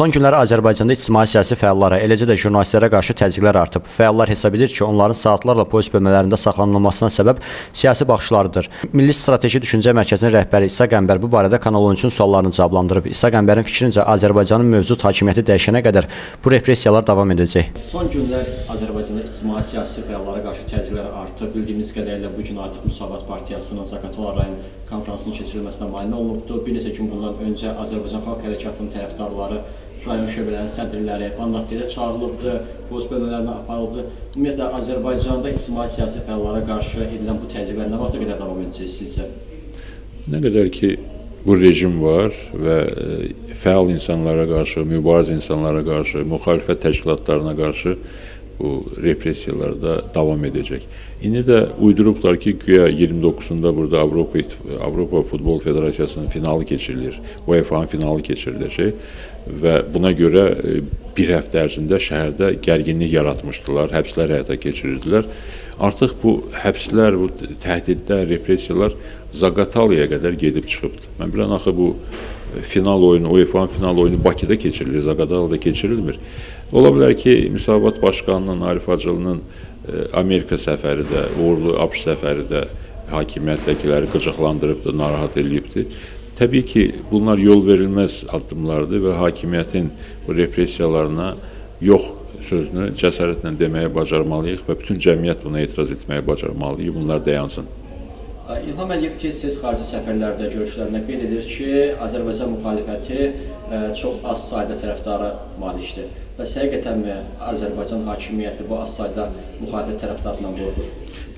Son günlər Azərbaycanda ictimai-siyasi fəallara, eləcə də jurnalistlərə qarşı təzyiqlər artıb. Fəallar hesab edir ki, onların saatlarla polis bölmələrində saxlanılmasına səbəb siyasi baxışlarıdır. Milli Strateji Düşüncə Mərkəzinin rəhbəri İsa Qəmbər bu barədə Kanal 13-ün suallarını cavablandırıb. İsa Qəmbərin fikrincə Azərbaycanın mövcud hakimiyyəti dəyişənə qədər bu repressiyalar davam edəcək. Son günlər Azərbaycanda ictimai-siyasi fəallara qarşı təzyiqlər artıb. Bildiyimiz qədərilə bu gün artıq Müsavat Partiyasının Zaqatala rayon konfransının keçirilməsinə mane olunubdur. Bir neçə gün bundan öncə Azərbaycan Xalq Hərəkatının tərəfdarları rayon şöbələrinin sədrləri Bandakdilə çağırılıbdı, polis bölmələrinə aparılıbdı. Ümumiyyətlə Azərbaycanda ictimai-siyasi fəallara qarşı edilən bu təzyiqlər nə vaxta qədər davam edəcək sizcə? Nə qədər ki bu rejim var və e, fəal insanlara qarşı, mübariz insanlara qarşı, müxalifət təşkilatlarına qarşı bu repressiyalarda davam edəcək. İndi də uydurublar ki, güya 29-unda burada Avropa Avropa Futbol Federasiyasının finalı keçirilir. UEFA-nın finalı keçiriləcək və buna görə e, bir həftə ərzində şəhərdə gərginlik yaratmışdılar, həbslər həyata keçirirdilər. Artıq bu həbslər, bu təhdidlər, repressiyalar Zaqatalaya qədər gedib çıxıbdı. Mən bilən axı bu e, final oyunu, UEFA-nın final oyunu Bakıda keçirilir, Zaqatalada keçirilmir. Ola bilər ki, Müsavat Başqanının, Arif Hacılının e, Amerika səfəri də, uğurlu ABŞ səfəri də hakimiyyətdəkiləri qıcıqlandırıbdır, narahat eləyibdir. Təbii ki, bunlar yol verilməz addımlardır və hakimiyyətin bu repressiyalarına yox sözünü cəsarətlə deməyə bacarmalıyıq və bütün cəmiyyət buna etiraz etməyə bacarmalıyıq. Bunlar dayansın. İlham Əliyev tez-tez xarici səfərlərdə görüşlərində qeyd edir ki, Azərbaycan müxalifəti çox az sayda tərəfdara malikdir. Bəs həqiqətənmi Azərbaycan hakimiyyəti bu az sayda müxalifət tərəfdarından qorxur?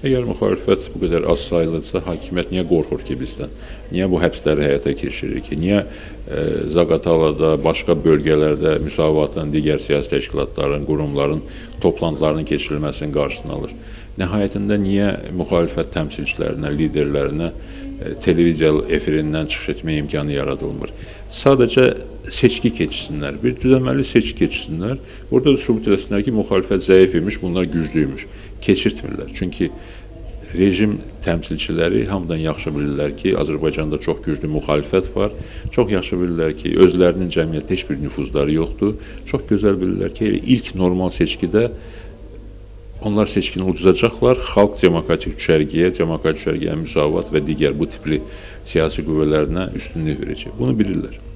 Əgər müxalifət bu qədər az sayılıdsa, hakimiyyət niyə qorxur ki bizdən? Niyə bu həbsləri həyata keçirir ki? Niyə e, Zaqatalada, başqa bölgələrdə müsavatın, digər siyasi təşkilatların, qurumların toplantılarının keçirilməsinin qarşısını alır? Nəhayətində niyə müxalifət təmsilçilərinə, liderlərinə e, televiziya efirindən çıxış etmə imkanı yaradılmır? Sadəcə seçki keçsinlər, bir düzəməli seçki keçsinlər. Orada da sübut eləsinlər ki, müxalifət zəif imiş, bunlar güclüymüş. Keçirtmirlər. Çünki rejim təmsilçiləri hamıdan yaxşı bilirlər ki, Azərbaycanda çox güclü müxalifət var. Çox yaxşı bilirlər ki, özlərinin cəmiyyətdə heç bir nüfuzları yoxdur. Çox gözəl bilirlər ki, ilk normal seçkidə onlar seçkini uduzacaqlar. Xalq demokratik düşərgəyə, demokratik düşərgəyə müsavat və digər bu tipli siyasi qüvvələrinə üstünlük verəcək. Bunu bilirlər.